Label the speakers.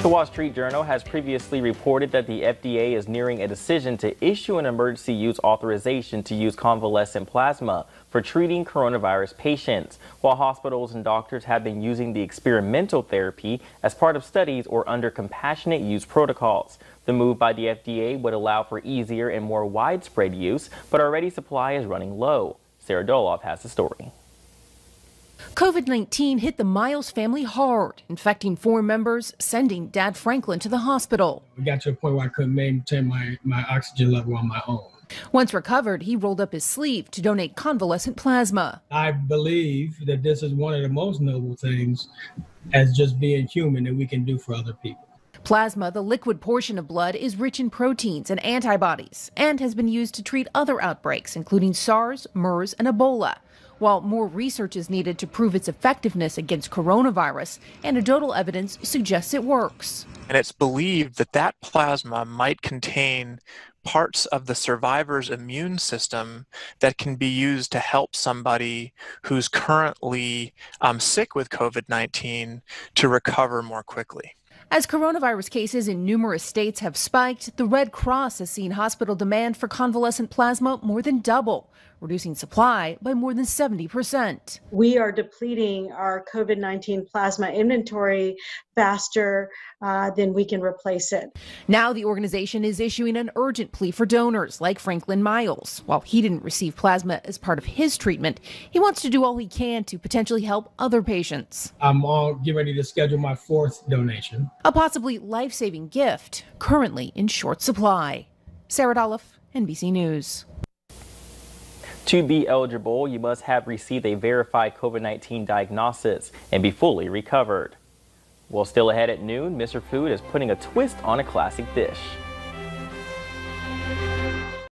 Speaker 1: The Wall Street Journal has previously reported that the FDA is nearing a decision to issue an emergency use authorization to use convalescent plasma for treating coronavirus patients, while hospitals and doctors have been using the experimental therapy as part of studies or under compassionate use protocols. The move by the FDA would allow for easier and more widespread use, but already supply is running low. Sarah Dallof has the story.
Speaker 2: COVID 19 hit the Miles family hard, infecting four members, sending Dad Franklin to the hospital.
Speaker 3: We got to a point where I couldn't maintain my, my oxygen level on my own.
Speaker 2: Once recovered, he rolled up his sleeve to donate convalescent plasma.
Speaker 3: I believe that this is one of the most noble things as just being human that we can do for other people.
Speaker 2: Plasma, the liquid portion of blood, is rich in proteins and antibodies and has been used to treat other outbreaks, including SARS, MERS, and Ebola. While more research is needed to prove its effectiveness against coronavirus, anecdotal evidence suggests it works.
Speaker 4: And it's believed that that plasma might contain parts of the survivor's immune system that can be used to help somebody who's currently um, sick with COVID 19 to recover more quickly.
Speaker 2: As coronavirus cases in numerous states have spiked, the Red Cross has seen hospital demand for convalescent plasma more than double, reducing supply by more than 70%.
Speaker 5: We are depleting our COVID 19 plasma inventory faster uh, than we can replace it.
Speaker 2: Now, the organization is issuing an urgent plea for donors like Franklin Miles. While he didn't receive plasma as part of his treatment, he wants to do all he can to potentially help other patients.
Speaker 3: I'm all getting ready to schedule my fourth donation.
Speaker 2: A possibly life saving gift currently in short supply. Sarah Dallof, NBC News.
Speaker 1: To be eligible, you must have received a verified COVID 19 diagnosis and be fully recovered. Well, still ahead at noon, Mr. Food is putting a twist on a classic dish.